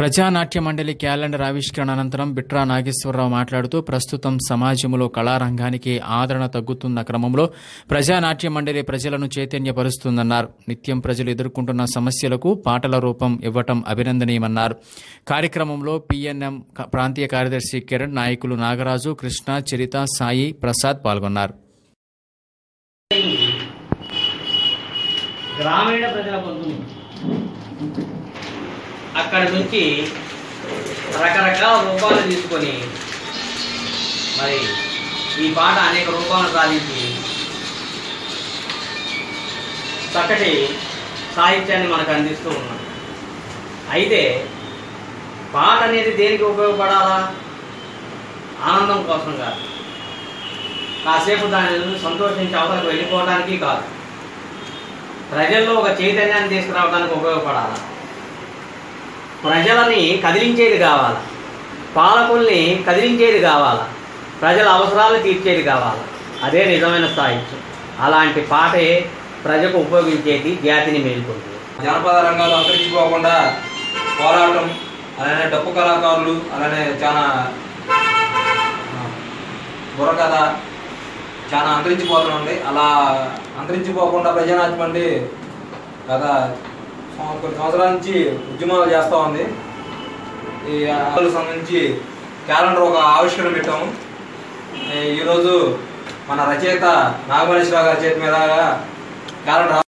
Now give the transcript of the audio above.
ప్రజానాట్య మండలి క్యాలెండర్ ఆవిష్కరణ అనంతరం బిట్రా నాగేశ్వరరావు మాట్లాడుతూ ప్రస్తుతం సమాజంలో కళారంగానికి ఆదరణ తగ్గుతున్న క్రమంలో ప్రజానాట్య మండలి ప్రజలను చైతన్యపరుస్తుందన్నారు. నిత్యం ప్రజలు ఎదుర్కొంటున్న సమస్యలకు పాటల రూపం ఇవ్వటం అభినందనీయమన్నారు. కార్యక్రమంలో పిఎన్ఎం ప్రాంతీయ కార్యదర్శి కిరణ్ నాయకులు నాగరాజు కృష్ణ చరిత సాయి ప్రసాద్ పాల్గొన్నారు. గ్రామీణ ప్రజల అక్కడి నుంచి రకరకాల రూపాలు తీసుకొని మరి ఈ పాట అనేక రూపాలను సాధించి చక్కటి సాహిత్యాన్ని మనకు అందిస్తూ ఉన్నాం. అయితే పాట అనేది దేనికి ఉపయోగపడాలా? ఆనందం కోసం కాదు. కాసేపు దాని నుండి సంతోషించి అవతలకు వెళ్ళిపోవడానికి కాదు. ప్రజల్లో ఒక చైతన్యాన్ని తీసుకురావడానికి ఉపయోగపడాలా? ప్రజలని కదిలించేది కావాలి. పాలకుల్ని కదిలించేది కావాలి. ప్రజల అవసరాలు తీర్చేది కావాలి. అదే నిజమైన సాహిత్యం. అలాంటి పాటే ప్రజకు ఉపయోగించేది జాతిని మేల్కొంది. జానపద రంగాలు అంతరించిపోకుండా పోరాటం అలానే డప్పు కళాకారులు అలానే చాలా బుర్రకథ చాలా అంతరించిపోతుంది అలా అంతరించిపోకుండా ప్రజానాట్యం అంటే గత కొన్ని సంవత్సరాల నుంచి ఉద్యమాలు చేస్తూ ఉంది. ఈ సంబంధించి క్యాలెండర్ ఒక ఆవిష్కరణ పెట్టాము. ఈ- ఈరోజు మన రచయిత నాగమహేశ్వరరావు గారి చేతి మీద క్యాలెండర్